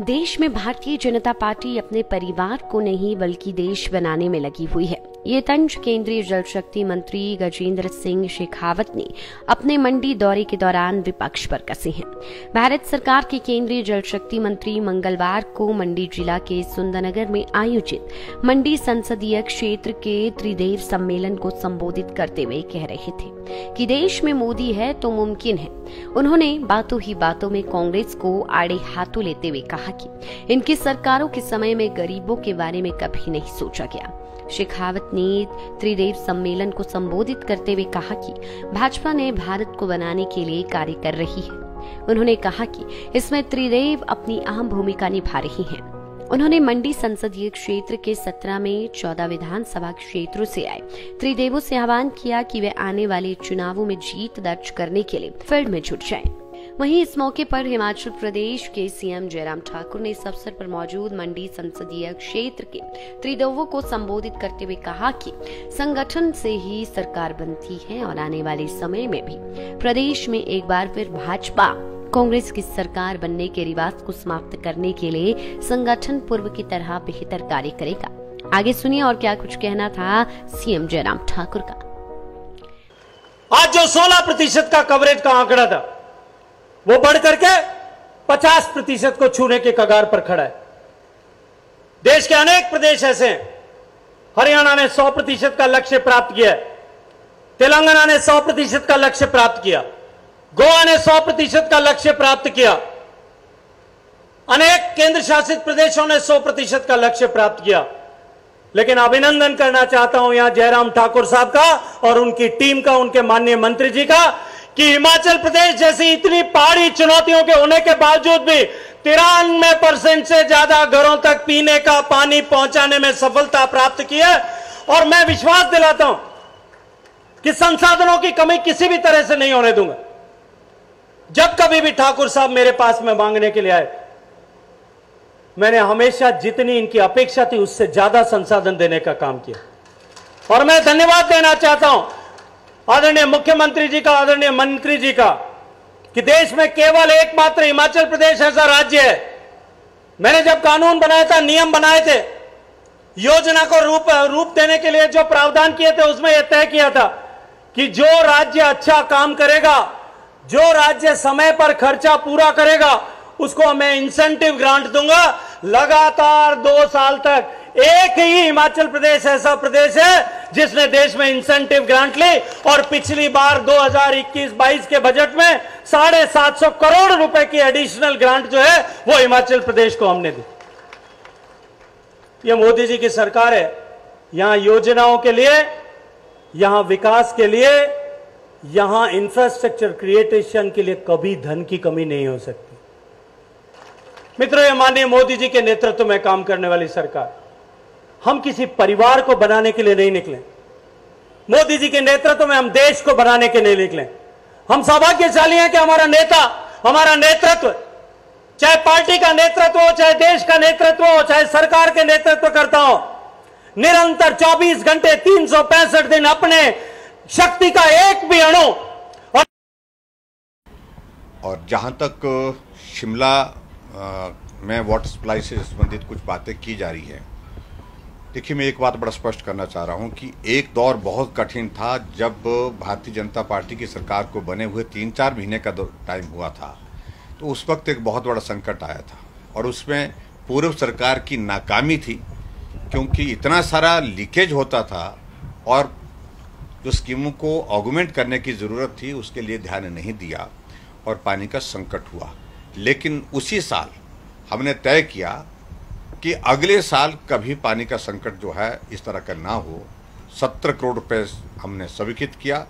देश में भारतीय जनता पार्टी अपने परिवार को नहीं, बल्कि देश बनाने में लगी हुई है। ये तंज केंद्रीय जल शक्ति मंत्री गजेंद्र सिंह शेखावत ने अपने मंडी दौरे के दौरान विपक्ष पर कसे हैं। भारत सरकार के केंद्रीय जल शक्ति मंत्री मंगलवार को मंडी जिला के सुंदरनगर में आयोजित मंडी संसदीय क्षेत्र के त्रिदेव सम्मेलन को संबोधित करते हुए कह रहे थे कि देश में मोदी है तो मुमकिन है। उन्होंने बातों ही बातों में कांग्रेस को आड़े हाथों लेते हुए कहा कि इनकी सरकारों के समय में गरीबों के बारे में कभी नहीं सोचा गया। शेखावत ने त्रिदेव सम्मेलन को संबोधित करते हुए कहा कि भाजपा ने भारत को बनाने के लिए कार्य कर रही है उन्होंने कहा कि इसमें त्रिदेव अपनी अहम भूमिका निभा रही हैं। उन्होंने मंडी संसदीय क्षेत्र के सत्रह में चौदह विधानसभा क्षेत्रों से आए त्रिदेवों से आह्वान किया कि वे आने वाले चुनावों में जीत दर्ज करने के लिए फ़ील्ड में जुट जाएँ। वहीं इस मौके पर हिमाचल प्रदेश के सीएम जयराम ठाकुर ने इस अवसर पर मौजूद मंडी संसदीय क्षेत्र के त्रिदेवों को संबोधित करते हुए कहा कि संगठन से ही सरकार बनती है और आने वाले समय में भी प्रदेश में एक बार फिर भाजपा कांग्रेस की सरकार बनने के रिवाज को समाप्त करने के लिए संगठन पूर्व की तरह बेहतर कार्य करेगा। आगे सुनिए और क्या कुछ कहना था सीएम जयराम ठाकुर का। आज जो 16 प्रतिशत का कवरेज का आंकड़ा था वो बढ़ करके 50 प्रतिशत को छूने के कगार पर खड़ा है। देश के अनेक प्रदेश ऐसे हैं। हरियाणा ने 100 प्रतिशत का लक्ष्य प्राप्त किया है। तेलंगाना ने 100 प्रतिशत का लक्ष्य प्राप्त किया। गोवा ने 100 प्रतिशत का लक्ष्य प्राप्त किया। अनेक केंद्र शासित प्रदेशों ने 100 प्रतिशत का लक्ष्य प्राप्त किया। लेकिन अभिनंदन करना चाहता हूँ यहाँ जयराम ठाकुर साहब का और उनकी टीम का, उनके माननीय मंत्री जी का। कि हिमाचल प्रदेश जैसी इतनी पहाड़ी चुनौतियों के होने के बावजूद भी तिरानवे परसेंट से ज़्यादा घरों तक पीने का पानी पहुँचाने में सफलता प्राप्त की है। और मैं विश्वास दिलाता हूँ कि संसाधनों की कमी किसी भी तरह से नहीं होने दूँगा। जब कभी भी ठाकुर साहब मेरे पास में मांगने के लिए आए, मैंने हमेशा जितनी इनकी अपेक्षा थी उससे ज़्यादा संसाधन देने का काम किया। और मैं धन्यवाद देना चाहता हूँ आदरणीय मुख्यमंत्री जी का, आदरणीय मंत्री जी का, कि देश में केवल एकमात्र हिमाचल प्रदेश ऐसा राज्य है। मैंने जब कानून बनाया था, नियम बनाए थे, योजना को रूप रूप देने के लिए जो प्रावधान किए थे, उसमें यह तय किया था कि जो राज्य अच्छा काम करेगा, जो राज्य समय पर खर्चा पूरा करेगा, उसको मैं इंसेंटिव ग्रांट दूँगा। लगातार दो साल तक एक ही हिमाचल प्रदेश ऐसा प्रदेश है जिसने देश में इंसेंटिव ग्रांट ली और पिछली बार 2021-22 के बजट में साढ़े सात सौ करोड़ रुपए की एडिशनल ग्रांट जो है, वो हिमाचल प्रदेश को हमने दी। ये मोदी जी की सरकार है। यहाँ योजनाओं के लिए, यहाँ विकास के लिए, यहाँ इंफ्रास्ट्रक्चर क्रिएटेशन के लिए कभी धन की कमी नहीं हो सकती। मित्रों, ये माननीय मोदी जी के नेतृत्व में काम करने वाली सरकार। हम किसी परिवार को बनाने के लिए नहीं निकले। मोदी जी के नेतृत्व में हम देश को बनाने के लिए निकले। हम सौभाग्यशाली हैं कि हमारा नेता हमारा नेतृत्व चाहे पार्टी का नेतृत्व हो चाहे देश का नेतृत्व हो चाहे सरकार के नेतृत्व करता हो निरंतर 24 घंटे तीन सौ पैंसठ दिन अपने शक्ति का एक भी अणु और, और जहाँ तक शिमला में वाटर सप्लाई से संबंधित कुछ बातें की जा रही है देखिए, मैं एक बात बड़ा स्पष्ट करना चाह रहा हूँ कि एक दौर बहुत कठिन था जब भारतीय जनता पार्टी की सरकार को बने हुए तीन चार महीने का टाइम हुआ था। तो उस वक्त एक बहुत बड़ा संकट आया था और उसमें पूर्व सरकार की नाकामी थी क्योंकि इतना सारा लीकेज होता था और जो स्कीमों को ऑगुमेंट करने की ज़रूरत थी, उसके लिए ध्यान नहीं दिया और पानी का संकट हुआ। लेकिन उसी साल हमने तय किया कि अगले साल कभी पानी का संकट जो है, इस तरह का ना हो। सत्तर करोड़ रुपए हमने स्वीकृत किया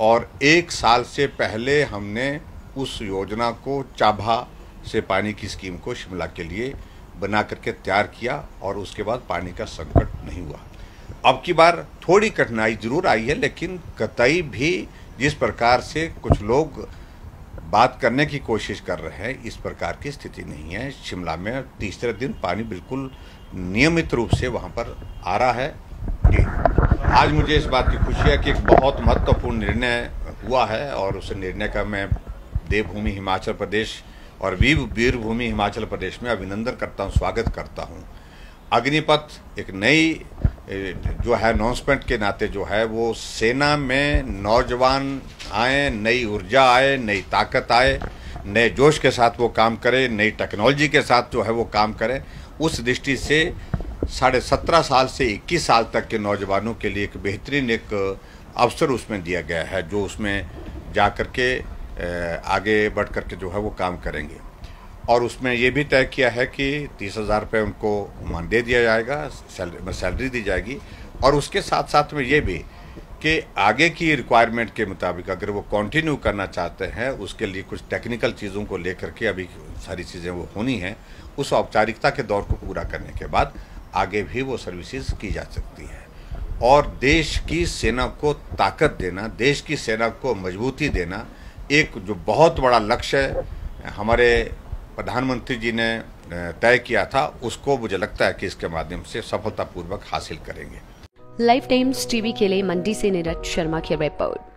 और एक साल से पहले हमने उस योजना को, चाभा से पानी की स्कीम को शिमला के लिए बना करके तैयार किया और उसके बाद पानी का संकट नहीं हुआ। अब की बार थोड़ी कठिनाई ज़रूर आई है, लेकिन कतई भी जिस प्रकार से कुछ लोग बात करने की कोशिश कर रहे हैं, इस प्रकार की स्थिति नहीं है। शिमला में तीसरे दिन पानी बिल्कुल नियमित रूप से वहाँ पर आ रहा है। आज मुझे इस बात की खुशी है कि एक बहुत महत्वपूर्ण निर्णय हुआ है और उस निर्णय का मैं देवभूमि हिमाचल प्रदेश और वीर वीरभूमि हिमाचल प्रदेश में अभिनंदन करता हूँ, स्वागत करता हूँ। अग्निपथ, एक नई जो है अनाउंसमेंट के नाते जो है वो सेना में नौजवान आए, नई ऊर्जा आए, नई ताकत आए, नए जोश के साथ वो काम करे, नई टेक्नोलॉजी के साथ जो है वो काम करे। उस दृष्टि से साढ़े सत्रह साल से इक्कीस साल तक के नौजवानों के लिए एक बेहतरीन एक अवसर उसमें दिया गया है, जो उसमें जा कर के आगे बढ़ कर के जो है वो काम करेंगे। और उसमें ये भी तय किया है कि तीस हज़ार रुपये उनको मान दे दिया जाएगा सैलरी सैलरी दी जाएगी। और उसके साथ साथ में ये भी कि आगे की रिक्वायरमेंट के मुताबिक अगर वो कंटिन्यू करना चाहते हैं, उसके लिए कुछ टेक्निकल चीज़ों को लेकर के अभी सारी चीज़ें वो होनी हैं, उस औपचारिकता के दौर को पूरा करने के बाद आगे भी वो सर्विसेज़ की जा सकती है। और देश की सेना को ताकत देना, देश की सेना को मजबूती देना एक जो बहुत बड़ा लक्ष्य है, हमारे प्रधानमंत्री जी ने तय किया था, उसको मुझे लगता है कि इसके माध्यम से सफलतापूर्वक हासिल करेंगे। लाइफ टाइम्स टीवी के लिए मंडी से निरज शर्मा की रिपोर्ट।